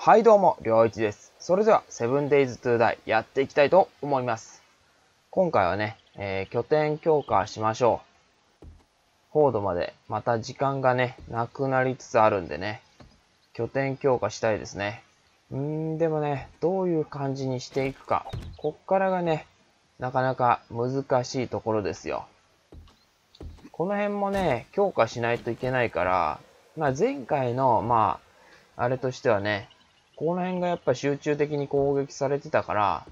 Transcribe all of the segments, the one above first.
はいどうも、りょういちです。それでは、セブンデイズトゥーダイやっていきたいと思います。今回はね、えー拠点強化しましょう。フォードまでまた時間がね、なくなりつつあるんでね、拠点強化したいですね。うーん、でもね、どういう感じにしていくか。こっからがね、なかなか難しいところですよ。この辺もね、強化しないといけないから、まあ前回の、まあ、あれとしてはね、この辺がやっぱ集中的に攻撃されてたから、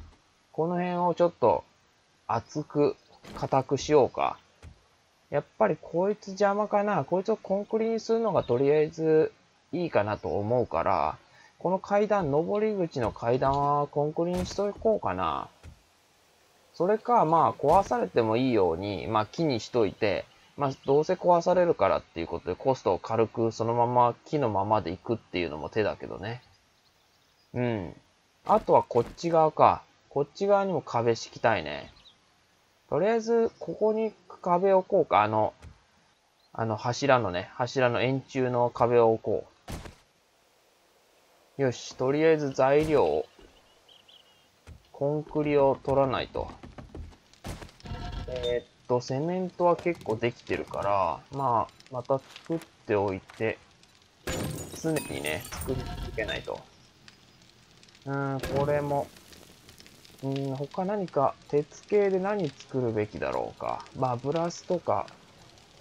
この辺をちょっと厚く、硬くしようか。やっぱりこいつ邪魔かな。こいつをコンクリにするのがとりあえずいいかなと思うから、この階段、上り口の階段はコンクリにしとこうかな。それか、まあ壊されてもいいように、まあ木にしといて、まあどうせ壊されるからっていうことでコストを軽くそのまま木のままで行くっていうのも手だけどね。うん。あとはこっち側か。こっち側にも壁敷きたいね。とりあえず、ここに壁を置こうか。あの、あの柱のね、柱の円柱の壁を置こう。よし、とりあえず材料を、コンクリを取らないと。えーっと、セメントは結構できてるから、まあ、また作っておいて、常にね、作り続けないと。うん、これも、うん、他何か、鉄系で何作るべきだろうか。まあ、ブラスとか、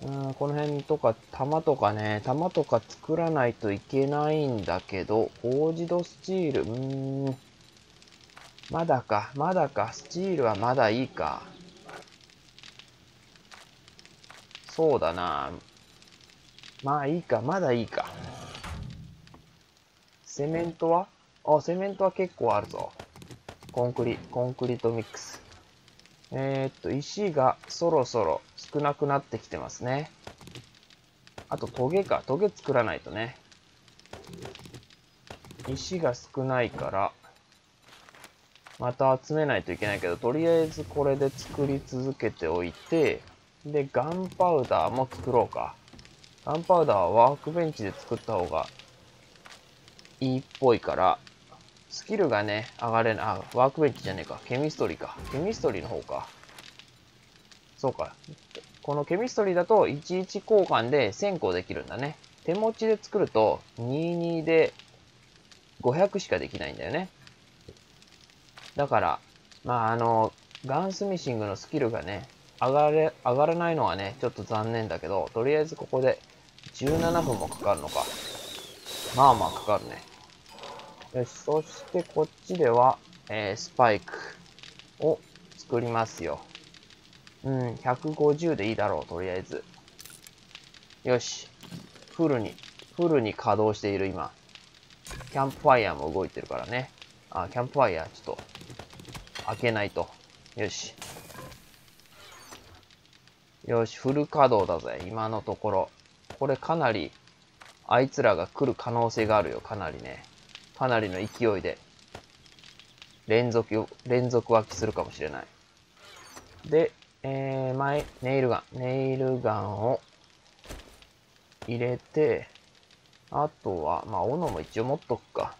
うん、この辺とか、弾とかね、弾とか作らないといけないんだけど、フォージドスチール、うん、まだか、まだか、スチールはまだいいか。そうだな。まあいいか、まだいいか。セメントは？あ、セメントは結構あるぞ。コンクリ、コンクリートミックス。えー、っと、石がそろそろ少なくなってきてますね。あと、トゲか。トゲ作らないとね。石が少ないから、また集めないといけないけど、とりあえずこれで作り続けておいて、で、ガンパウダーも作ろうか。ガンパウダーはワークベンチで作った方がいいっぽいから、スキルがね、上がれない。あ、ワークベンチじゃねえか。ケミストリーか。ケミストリーの方か。そうか。このケミストリーだと11交換で1000個できるんだね。手持ちで作ると22で500しかできないんだよね。だから、まああの、ガンスミシングのスキルがね、上がれ、上がらないのはね、ちょっと残念だけど、とりあえずここで17分もかかるのか。まあまあかかるね。よし、そしてこっちでは、えースパイクを作りますよ。うん、150でいいだろう、とりあえず。よし。フルに、フルに稼働している今。キャンプファイヤーも動いてるからね。あ、キャンプファイヤーちょっと、開けないと。よし。よし、フル稼働だぜ、今のところ。これかなり、あいつらが来る可能性があるよ、かなりね。かなりの勢いで、連続、連続湧きするかもしれない。で、えー、前、ネイルガン。ネイルガンを入れて、あとは、まあ、斧も一応持っとくか。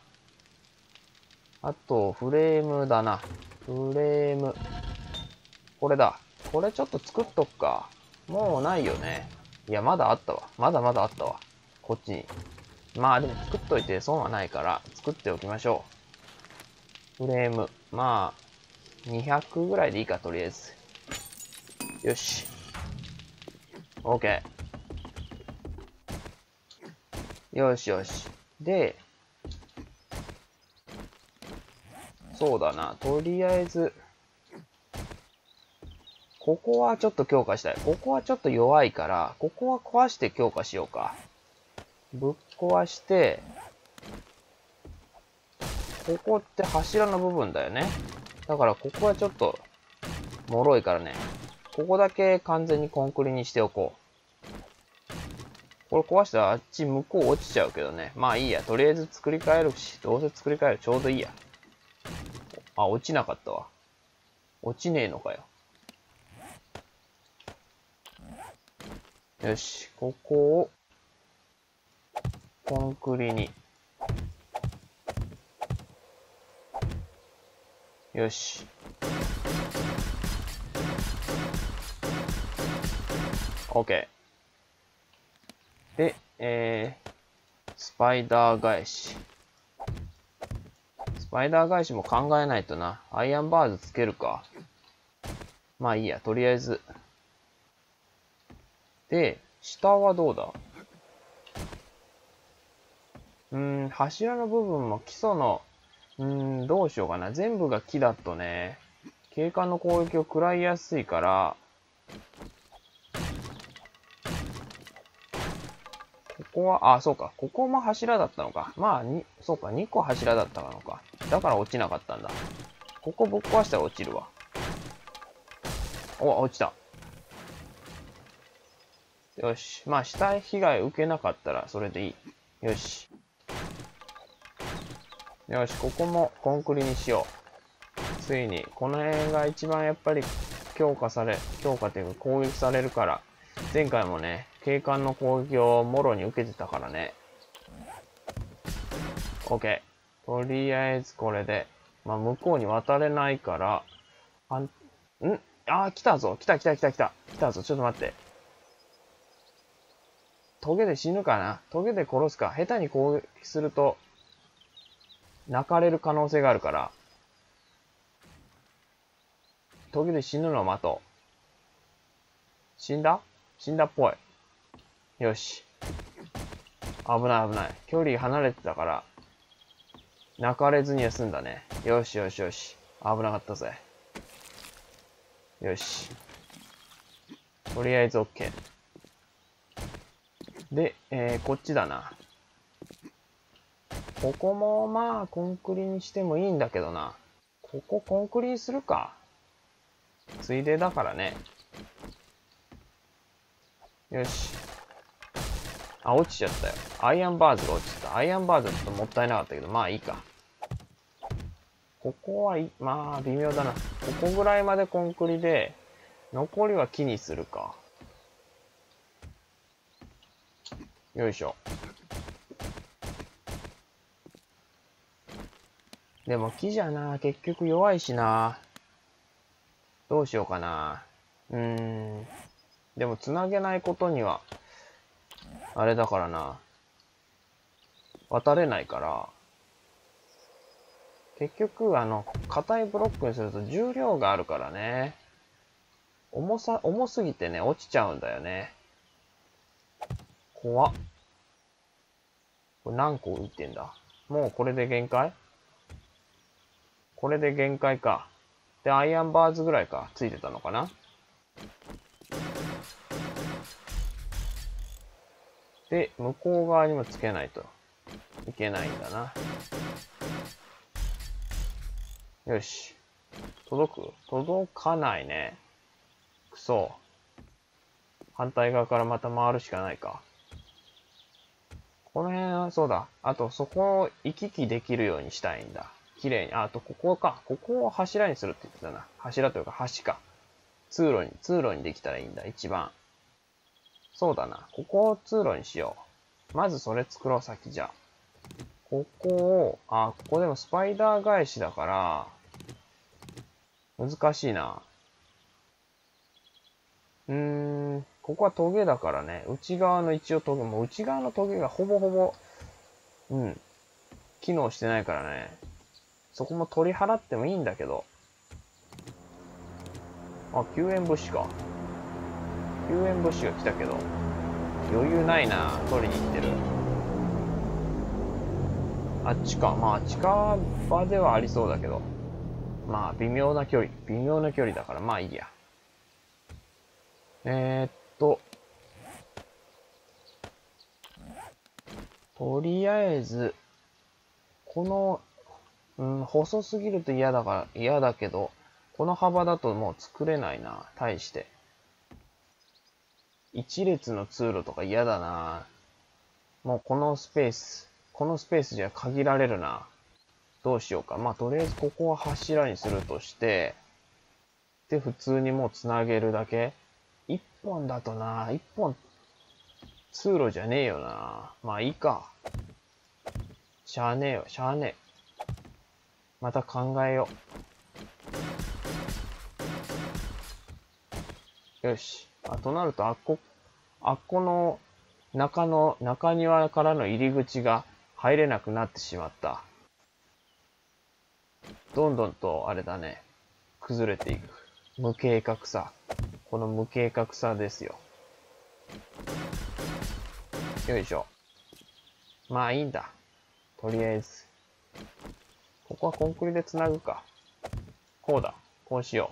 あと、フレームだな。フレーム。これだ。これちょっと作っとくか。もうないよね。いや、まだあったわ。まだまだあったわ。こっちに。まあでも作っといて損はないから作っておきましょう。フレーム。まあ、200ぐらいでいいか、とりあえず。よし。OK。よしよし。で、そうだな。とりあえず、ここはちょっと強化したい。ここはちょっと弱いから、ここは壊して強化しようか。ぶっ壊して、ここって柱の部分だよね。だからここはちょっと、脆いからね。ここだけ完全にコンクリにしておこう。これ壊したらあっち向こう落ちちゃうけどね。まあいいや。とりあえず作り変えるし、どうせ作り変えるちょうどいいや。あ、落ちなかったわ。落ちねえのかよ。よし、ここを、コンクリによし。OK。で、えー、スパイダー返し。スパイダー返しも考えないとな。アイアンバーズつけるか。まあいいや、とりあえず。で、下はどうだ？うん、柱の部分も基礎の、うん、どうしようかな。全部が木だとね、警官の攻撃を食らいやすいから、ここは、あ、そうか。ここも柱だったのか。まあ、に、そうか。2個柱だったのか。だから落ちなかったんだ。ここぶっ壊したら落ちるわ。お、落ちた。よし。まあ、死体被害受けなかったらそれでいい。よし。よし、ここもコンクリにしよう。ついに、この辺が一番やっぱり強化され、強化というか攻撃されるから、前回もね、警官の攻撃をもろに受けてたからね。OK。とりあえずこれで、まあ、向こうに渡れないから、あん、ん？あー、来たぞ。来た来た来た来た。来たぞ。ちょっと待って。トゲで死ぬかな？トゲで殺すか。下手に攻撃すると、泣かれる可能性があるから、トゲで死ぬのを待とう。死んだ？死んだっぽい。よし。危ない危ない。距離離れてたから、泣かれずには済んだね。よしよしよし。危なかったぜ。よし。とりあえず OK。で、えー、こっちだな。ここもまあコンクリにしてもいいんだけどな。ここコンクリにするか。ついでだからね。よし。あ、落ちちゃったよ。アイアンバーズが落ちた。アイアンバーズはちょっともったいなかったけど、まあいいか。ここはいまあ微妙だな。ここぐらいまでコンクリで、残りは木にするか。よいしょ。でも木じゃな、結局弱いしな。どうしようかな。うーん。でも繋げないことには、あれだからな。渡れないから、結局、あの、硬いブロックにすると重量があるからね。重さ、重すぎてね、落ちちゃうんだよね。怖っ。これ何個浮いてんだ？もうこれで限界？これで限界か。で、アイアンバーズぐらいか、ついてたのかなで、向こう側にもつけないといけないんだな。よし。届く？届かないね。くそ。反対側からまた回るしかないか。この辺はそうだ。あと、そこを行き来できるようにしたいんだ。綺麗に。あ、と、ここか。ここを柱にするって言ってたな。柱というか橋か。通路に、通路にできたらいいんだ。一番。そうだな。ここを通路にしよう。まずそれ作ろう、先じゃ。ここを、あ、ここでもスパイダー返しだから、難しいな。うーん、ここはトゲだからね、内側の一応トゲ、もう内側のトゲがほぼほぼ、うん、機能してないからね、そこも取り払ってもいいんだけど。あ、救援物資か。救援物資が来たけど、余裕ないな取りに行ってる。あっちか。まあ、近場ではありそうだけど。まあ、微妙な距離。微妙な距離だから、まあいいや。えー、っと。とりあえず、この、うん、細すぎると嫌だから、嫌だけど、この幅だともう作れないな、対して。一列の通路とか嫌だなもうこのスペース、このスペースじゃ限られるな。どうしようか。まあ、とりあえずここは柱にするとして、で、普通にもうつなげるだけ。一本だとな一本、通路じゃねえよなまあいいか。しゃあねえよ、しゃあねえ。また考えよう。よし。あとなると、あっこ、あっこの中の、中庭からの入り口が入れなくなってしまった。どんどんと、あれだね、崩れていく。無計画さ。この無計画さですよ。よいしょ。まあいいんだ。とりあえず。ここはコンクリで繋ぐか。こうだ。こうしよ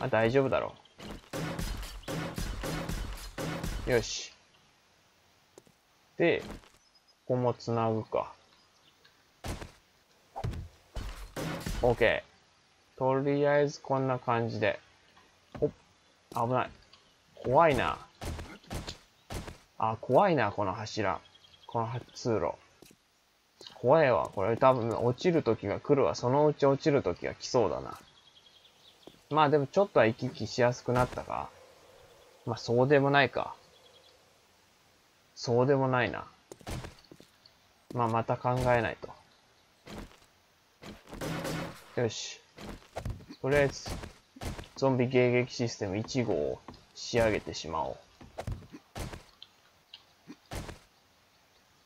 う。あ、大丈夫だろう。よし。で、ここも繋ぐか。OK。とりあえずこんな感じで。お危ない。怖いな。あ、怖いな、この柱。この通路。怖いわ。これ多分落ちる時が来るわ。そのうち落ちる時が来そうだな。まあでもちょっとは行き来しやすくなったか。まあそうでもないか。そうでもないな。まあまた考えないと。よし。とりあえず、ゾンビ迎撃システム1号を仕上げてしまおう。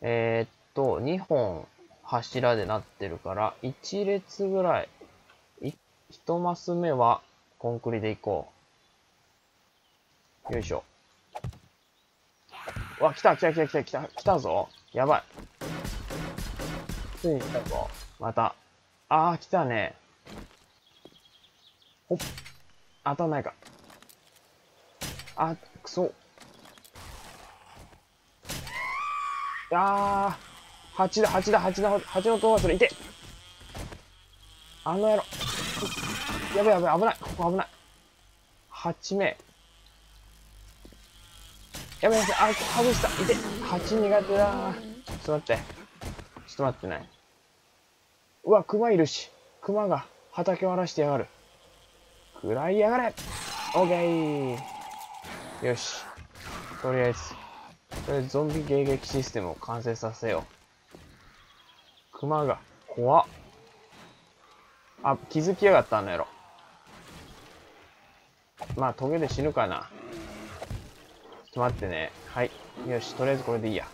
えー、っと2本柱でなってるから1列ぐらい。1マス目はコンクリでいこう。よいしょ。わ来た来た来た来た来た来たぞ。やばい。ついに来たぞ。また。ああ来たね。ほっ。当たんないか。あくそ。ああ8だ、8だ、8だ、8の頭はそれ、いてあの野郎。やべやべ、危ない。ここ危ない。8名。やべやべ、あ、外した。いて。8苦手だ。ちょっと待って。ちょっと待ってね。うわ、熊いるし。熊が畑を荒らしてやがる。食らいやがれ。オッケー。よし。とりあえず。とりあえずゾンビ迎撃システムを完成させよう。熊が、怖っ。あ、気づきやがったんのやろ。まあ、トゲで死ぬかな。ちょっと待ってね。はい。よし、とりあえずこれでいいや。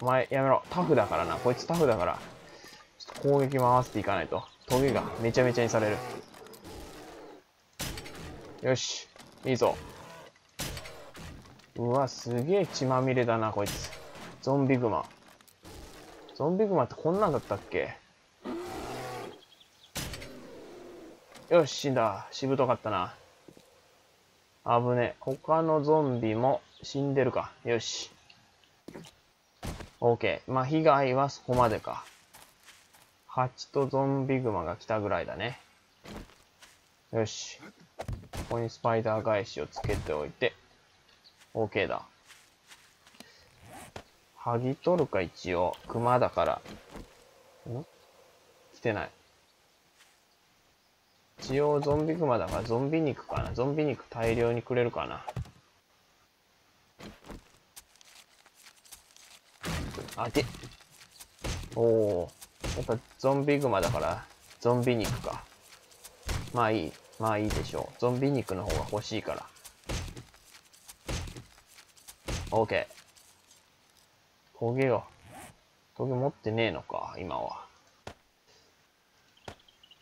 お前、やめろ。タフだからな。こいつタフだから。ちょっと攻撃回していかないと。トゲがめちゃめちゃにされる。よし。いいぞ。うわ、すげえ血まみれだな、こいつ。ゾンビグマ。ゾンビグマってこんなんだったっけ？よし、死んだ。しぶとかったな。危ね。他のゾンビも死んでるか。よし。OK。まあ、被害はそこまでか。ハチとゾンビグマが来たぐらいだね。よし。ここにスパイダー返しをつけておいて、OK だ。剥ぎ取るか、一応。熊だから。ん？来てない。一応ゾンビグマだからゾンビ肉かな。ゾンビ肉大量にくれるかな。あ、で、おおやっぱゾンビグマだから、ゾンビ肉か。まあいい。まあいいでしょう。ゾンビ肉の方が欲しいから。オーケー。トゲを。トゲ持ってねえのか、今は。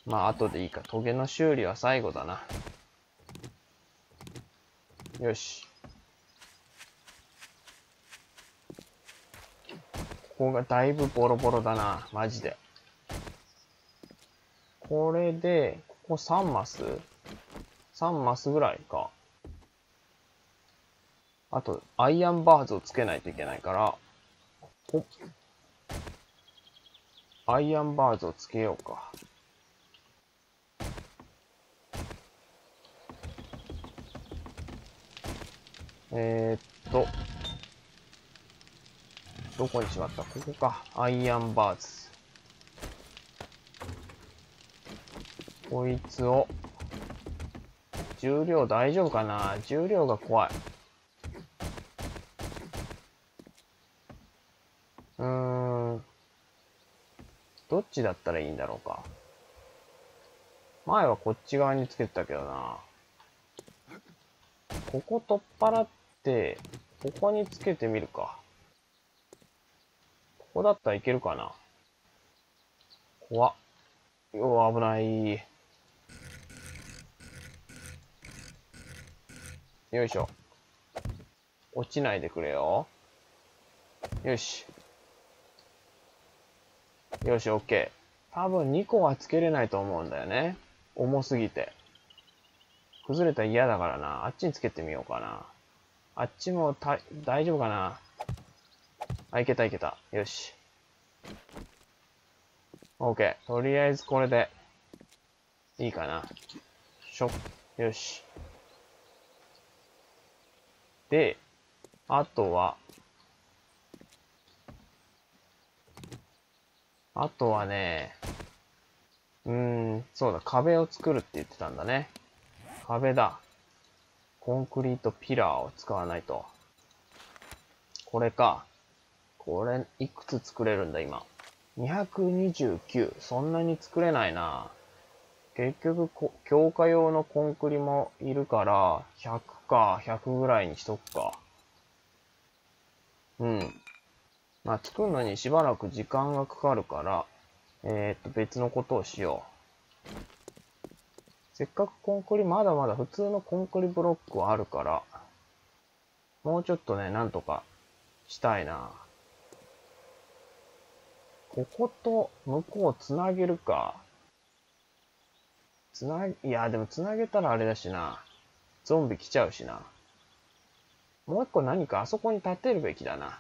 まあ後でいいか。トゲの修理は最後だな。よし。ここがだいぶボロボロだな。マジで。これで、ここ3マス ?3 マスぐらいか。あと、アイアンバーズをつけないといけないから、ほ。アイアンバーズをつけようか。えー、っと、どこにしまった？ここか。アイアンバーズ。こいつを、重量大丈夫かな？重量が怖い。ーん。どっちだったらいいんだろうか。前はこっち側につけてたけどな。ここ取っ払って、ここにつけてみるか。ここだったらいけるかな。怖っ。う危ない。よいしょ。落ちないでくれよ。よし。よし、オッケー。多分2個はつけれないと思うんだよね。重すぎて。崩れたら嫌だからな。あっちにつけてみようかな。あっちもた大丈夫かなあ、いけたいけた。よし。OK。とりあえずこれで、いいかな。しょ。よし。で、あとは、あとはね、うーん、そうだ、壁を作るって言ってたんだね。壁だ。コンクリートピラーを使わないと。これか。これ、いくつ作れるんだ、今。229。そんなに作れないな。結局、強化用のコンクリもいるから、100か、100ぐらいにしとくか。うん。まあ、作るのにしばらく時間がかかるから、えー、っと、別のことをしよう。せっかくコンクリ、まだまだ普通のコンクリブロックはあるから、もうちょっとね、なんとかしたいな。ここと向こうつなげるか。つな、いや、でもつなげたらあれだしな。ゾンビ来ちゃうしな。もう一個何かあそこに立てるべきだな。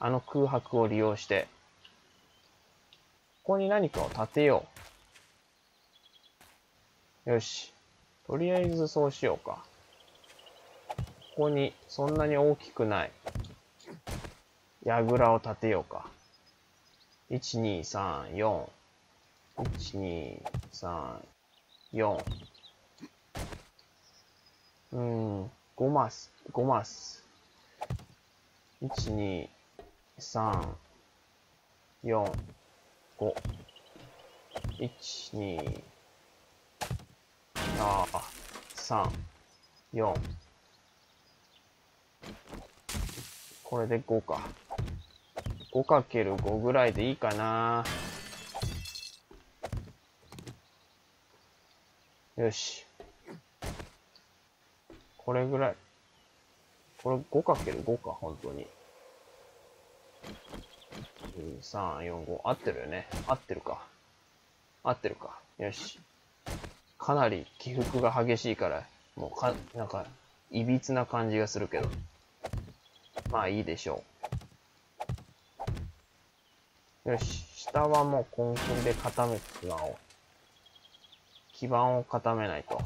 あの空白を利用して。ここに何かを立てよう。よし。とりあえずそうしようか。ここにそんなに大きくない、櫓を立てようか。1、2、3、4。1、2、3、4。うん、5マス、5マス。1、2、3、4、5。1、2、ああ3、4。これで5か。5×5 ぐらいでいいかな。よし。これぐらい。これ 5×5 か、本当に。3、4、5。合ってるよね。合ってるか。合ってるか。よし。かなり起伏が激しいから、もうか、なんか、いびつな感じがするけど。まあいいでしょう。よし。下はもうコンクリで固めてしまおう。基盤を固めないと。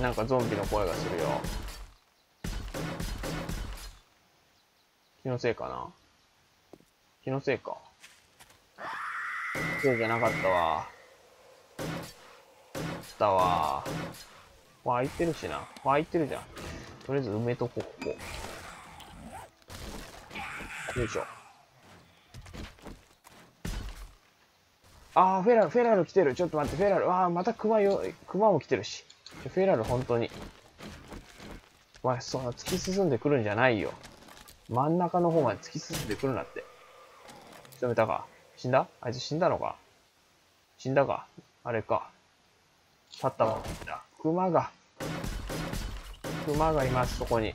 なんかゾンビの声がするよ。気のせいかな？気のせいか。せいじゃなかったわ。したわ。わ、開いてるしな。わ、開いてるじゃん。とりあえず埋めとこう、ここ。よいしょ。あー、フェラル、フェラル来てる。ちょっと待って、フェラル。あー、またクマよ、クマも来てるし。フェラル、本当に。わ、そんな突き進んでくるんじゃないよ。真ん中の方まで突き進んでくるなって。仕留めたか？死んだ？あいつ死んだのか？死んだか？あれか。立ったまま死んだ。熊が。熊がいます、そこに。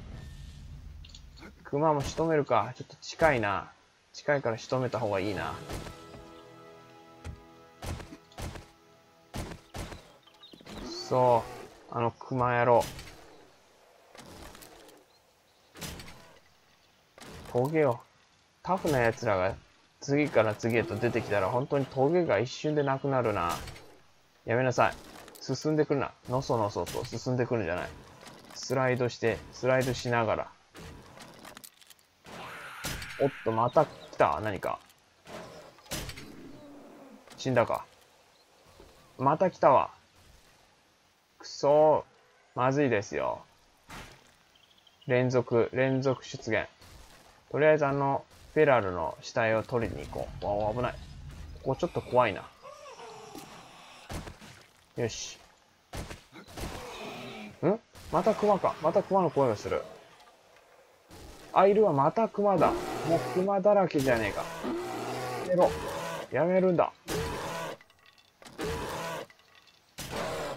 熊も仕留めるか。ちょっと近いな。近いから仕留めた方がいいな。そう。あの熊野郎。峠を。タフな奴らが次から次へと出てきたら本当に峠が一瞬でなくなるな。やめなさい。進んでくるな。のそのそと進んでくるんじゃない。スライドして、スライドしながら。おっと、また来た何か。死んだか。また来たわ。くそ。まずいですよ。連続、連続出現。とりあえずあの、フェラルの死体を取りに行こう。わお、危ない。ここちょっと怖いな。よし。ん？また熊か。また熊の声がする。あ、いるわ。また熊だ。もう熊だらけじゃねえか。やめろ。やめるんだ。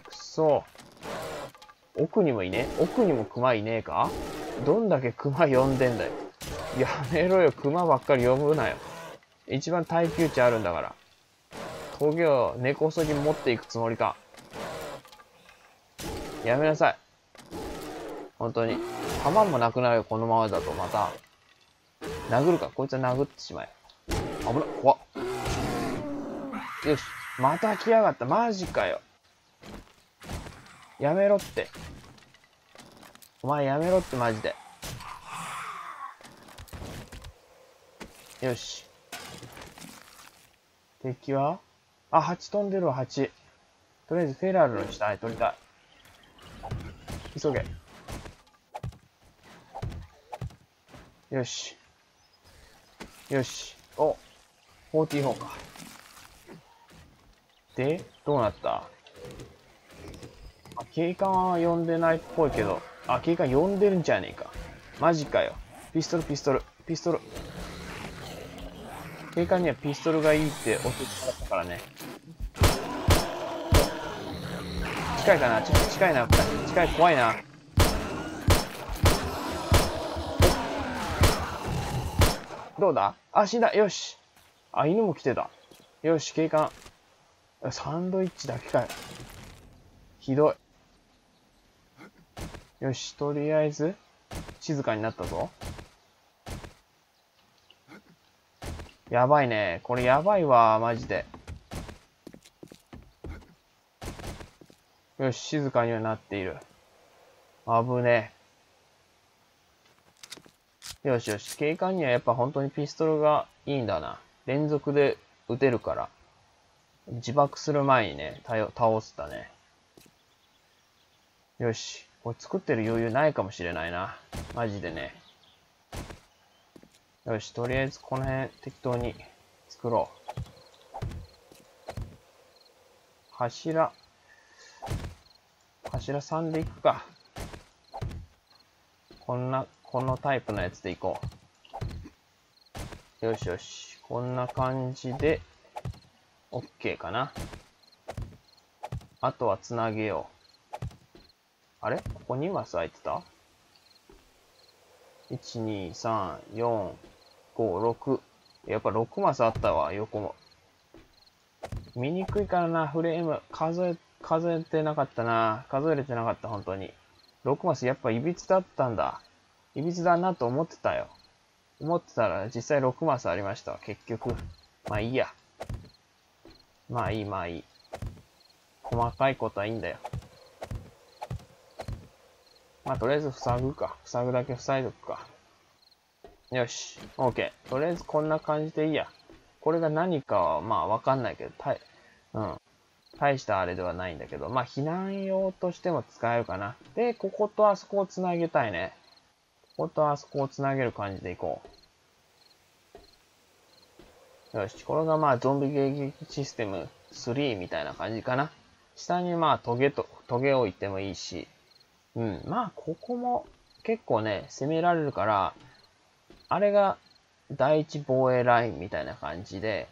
くそ。奥にもいね奥にも熊いねえか？どんだけ熊呼んでんだよ。やめろよ。熊ばっかり呼ぶなよ。一番耐久値あるんだから。峠を根こそぎ持っていくつもりか。やめなさい。本当に。弾もなくなるよ、このままだとまた。殴るか。こいつは殴ってしまえ。危な、怖っ。よし。また来やがった。マジかよ。やめろって。お前やめろってマジで。よし。敵は？あ、蜂飛んでるわ、蜂。とりあえずフェラールの下へ取りたい。急げ。よし。よし。お、44か。で、どうなった？あ、警官は呼んでないっぽいけど、あ、警官呼んでるんじゃねえか。マジかよ。ピストル、ピストル、ピストル。警官にはピストルがいいって教えてもらったからね。近いかな？ちょっと近いな。近い、怖いな。どうだ？あ、死んだ。よし。あ、犬も来てた。よし、警官。サンドイッチだけかよ。ひどい。よし、とりあえず、静かになったぞ。やばいね。これやばいわ、マジで。よし、静かにはなっている。危ねえ。よしよし、警官にはやっぱ本当にピストルがいいんだな。連続で撃てるから。自爆する前にね、倒すだね。よし。これ作ってる余裕ないかもしれないな。マジでね。よし、とりあえずこの辺適当に作ろう。柱。柱3でいくか。こんな、このタイプのやつでいこう。よしよし。こんな感じで、OK かな。あとはつなげよう。あれ？ここ2マス空いてた？?1、2、3、4、5、6。やっぱ6マスあったわ、横も。見にくいからな、フレーム。数え数えてなかったな。数えれてなかった、本当に。6マスやっぱいびつだったんだ。いびつだなと思ってたよ。思ってたら実際6マスありました、結局。まあいいや。まあいい、まあいい。細かいことはいいんだよ。まあとりあえず塞ぐか。塞ぐだけ塞いどくか。よし。OK。とりあえずこんな感じでいいや。これが何かはまあわかんないけど、たい、うん。大したあれではないんだけど、まあ、避難用としても使えるかな。で、こことあそこをつなげたいね。こことあそこをつなげる感じでいこう。よし、これがまあ、ゾンビ迎撃システム3みたいな感じかな。下にまあ、トゲと、トゲを置いてもいいし。うん、まあ、ここも結構ね、攻められるから、あれが第一防衛ラインみたいな感じで、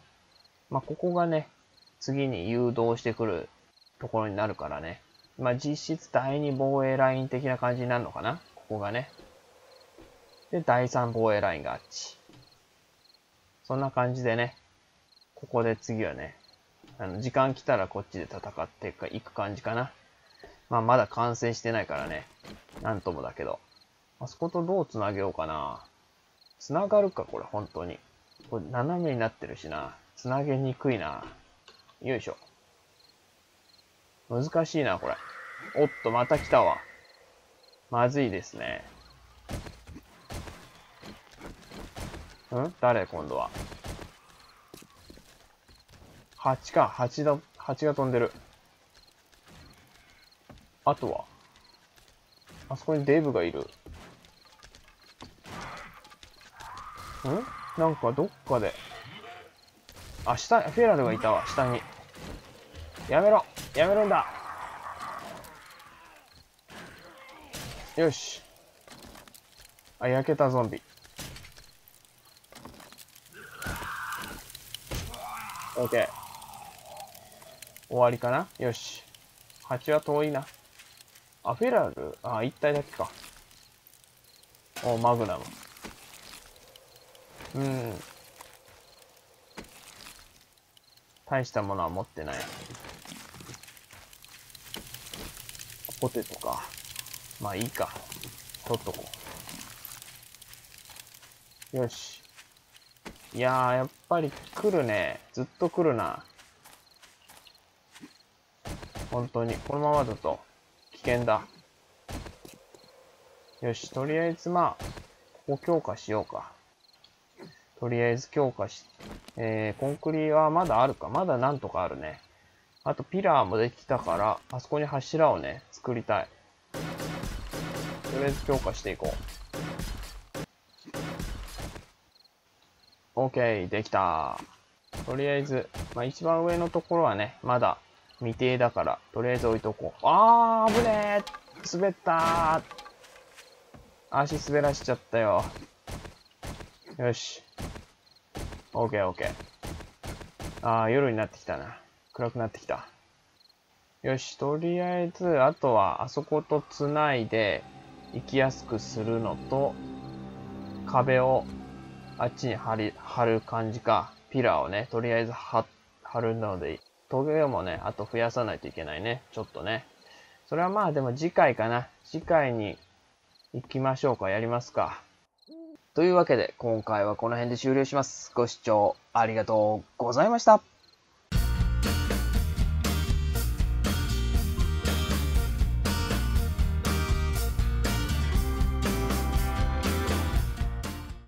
まあ、ここがね、次に誘導してくるところになるからね。まあ、実質第2防衛ライン的な感じになるのかな？ここがね。で、第3防衛ラインがあっち。そんな感じでね、ここで次はね、あの、時間来たらこっちで戦っていく感じかな。まあ、まだ完成してないからね。なんともだけど。あそことどう繋げようかな。繋がるか、これ、本当に。これ、斜めになってるしな。繋げにくいな。よいしょ。難しいな、これ。おっと、また来たわ。まずいですね。ん？誰今度は？蜂か。蜂だ、蜂が飛んでる。あとは？あそこにデブがいる。ん？なんかどっかで。あ、下、フェラルがいたわ、下に。やめろやめるんだよし。あ、焼けたゾンビ。オッケー。終わりかな？よし。蜂は遠いな。あ、フェラル？あ、一体だけか。お、マグナム。うん。大したものは持ってない。ポテトか。まあいいか。取っとこう。よし。いやー、やっぱり来るね。ずっと来るな。本当に。このままだと険だ。よし、とりあえずまあ、ここ強化しようか。とりあえず強化し、えー、コンクリはまだあるか。まだなんとかあるね。あとピラーもできたから、あそこに柱をね、作りたい。とりあえず強化していこう。OK、できた。とりあえず、まあ、一番上のところはね、まだ未定だから、とりあえず置いとこう。あー、危ねー滑ったー足滑らしちゃったよ。よし。オッケーオッケー。あー、夜になってきたな。暗くなってきた。よし、とりあえず、あとは、あそことつないで、行きやすくするのと、壁を、あっちに貼り、貼る感じか。ピラーをね、とりあえず貼、貼るのでいい、トゲもね、あと増やさないといけないね。ちょっとね。それはまあでも次回かな。次回に行きましょうか。やりますか。というわけで、今回はこの辺で終了します。ご視聴ありがとうございました。